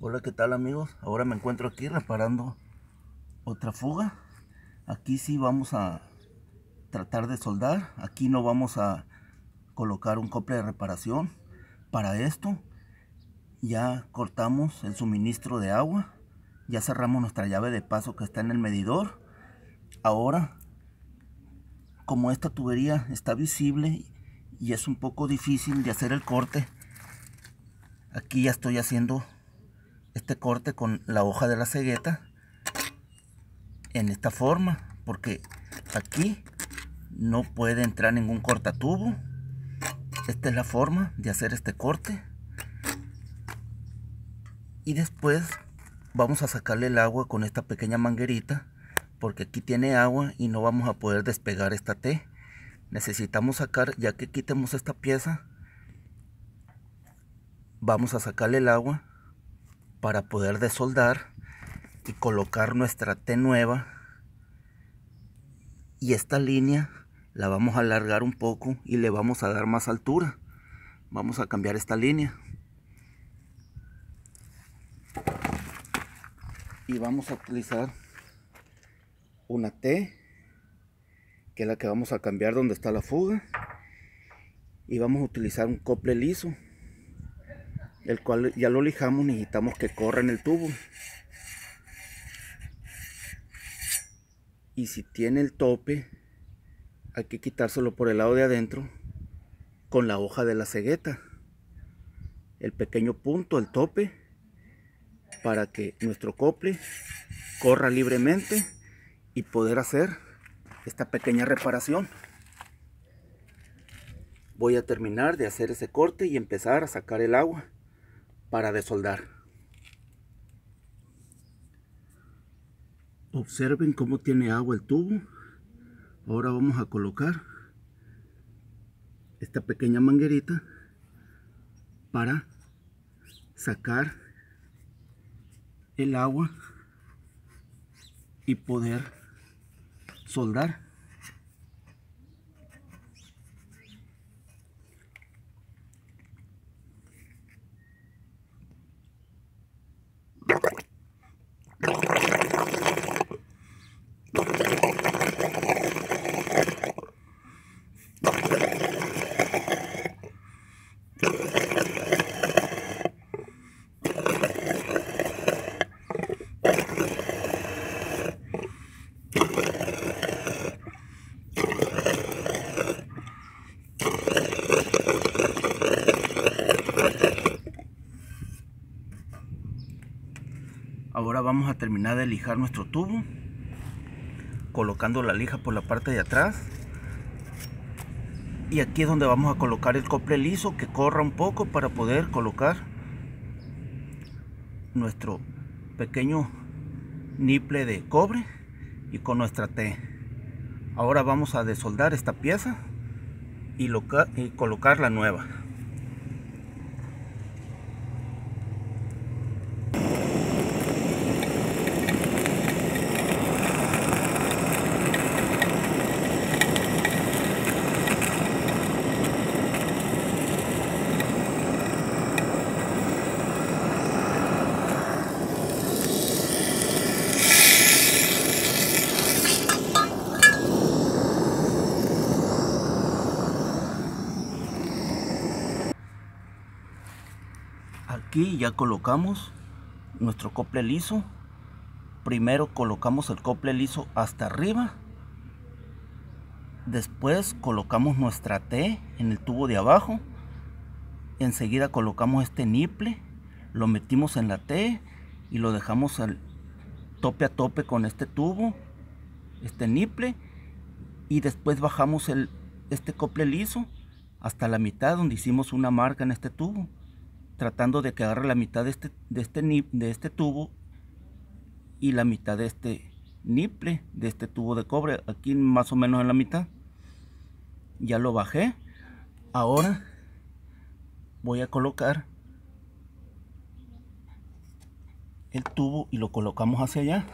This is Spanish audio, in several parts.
Hola, ¿qué tal amigos? Ahora me encuentro aquí reparando otra fuga. Aquí sí vamos a tratar de soldar. Aquí no vamos a colocar un cople de reparación. Para esto ya cortamos el suministro de agua. Ya cerramos nuestra llave de paso que está en el medidor. Ahora, como esta tubería está visible y es un poco difícil de hacer el corte, aquí ya estoy haciendo corte con la hoja de la cegueta en esta forma porque aquí no puede entrar ningún cortatubo. Esta es la forma de hacer este corte. Y después vamos a sacarle el agua con esta pequeña manguerita porque aquí tiene agua y no vamos a poder despegar esta T. Necesitamos sacar ya que quitemos esta pieza vamos a sacarle el agua para poder desoldar y colocar nuestra T nueva. Y esta línea la vamos a alargar un poco y le vamos a dar más altura. Vamos a cambiar esta línea. Y vamos a utilizar una T que es la que vamos a cambiar donde está la fuga. Y vamos a utilizar un cople liso el cual ya lo lijamos, necesitamos que corra en el tubo. Y si tiene el tope, hay que quitárselo por el lado de adentro con la hoja de la cegueta. El pequeño punto, el tope, para que nuestro cople corra libremente y poder hacer esta pequeña reparación. Voy a terminar de hacer ese corte y empezar a sacar el agua para desoldar. Observen cómo tiene agua el tubo. Ahora vamos a colocar esta pequeña manguerita para sacar el agua y poder soldar. Ahora vamos a terminar de lijar nuestro tubo colocando la lija por la parte de atrás y aquí es donde vamos a colocar el cople liso que corra un poco para poder colocar nuestro pequeño niple de cobre y con nuestra T. Ahora vamos a desoldar esta pieza y, y colocar la nueva aquí ya colocamos nuestro cople liso. Primero colocamos el cople liso hasta arriba. Después colocamos nuestra T en el tubo de abajo. Enseguida colocamos este niple lo metimos en la T y lo dejamos al tope a tope con este tubo este niple. Y después bajamos el este cople liso hasta la mitad donde hicimos una marca en este tubo tratando de que agarre la mitad de este, de este, de este tubo y la mitad de este niple de este tubo de cobre aquí más o menos en la mitad. Ya lo bajé. Ahora voy a colocar el tubo y lo colocamos hacia allá.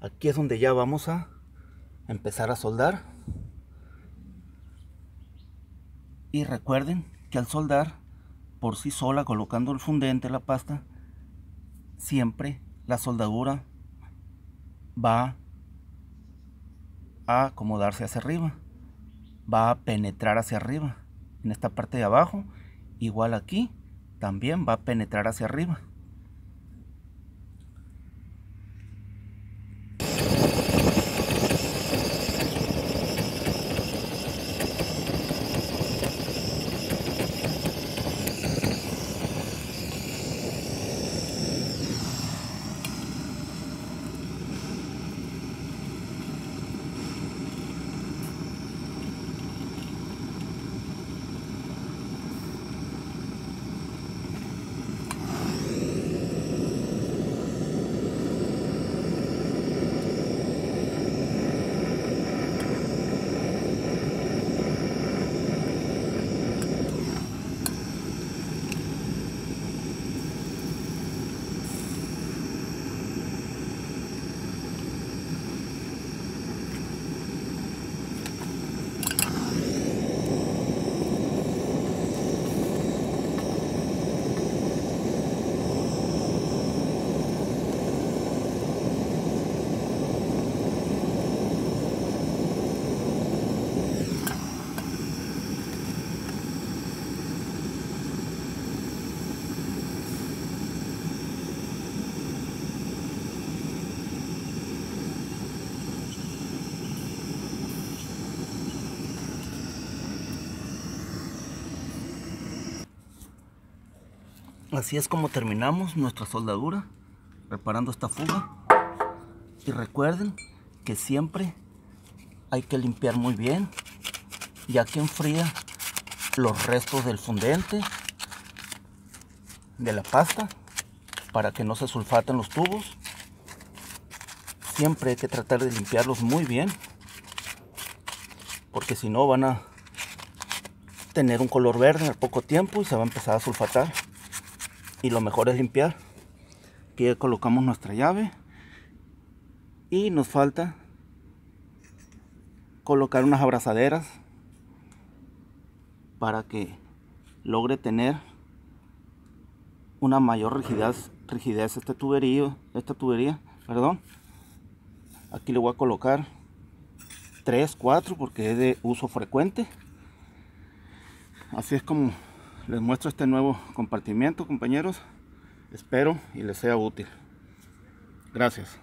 Aquí es donde ya vamos a empezar a soldar y recuerden que al soldar por sí sola colocando el fundente, la pasta, siempre la soldadura va a acomodarse hacia arriba, va a penetrar hacia arriba. En esta parte de abajo, igual aquí, también va a penetrar hacia arriba. Así es como terminamos nuestra soldadura, reparando esta fuga. Y recuerden que siempre hay que limpiar muy bien, ya que enfría los restos del fundente, de la pasta, para que no se sulfaten los tubos. Siempre hay que tratar de limpiarlos muy bien, porque si no van a tener un color verde en poco tiempo y se va a empezar a sulfatar y lo mejor es limpiar. Aquí ya colocamos nuestra llave. Y nos falta colocar unas abrazaderas para que logre tener una mayor rigidez rigidez este tuberío esta tubería perdón. Aquí le voy a colocar 3 4 porque es de uso frecuente. Así es como les muestro este nuevo compartimiento compañeros. Espero y les sea útil. Gracias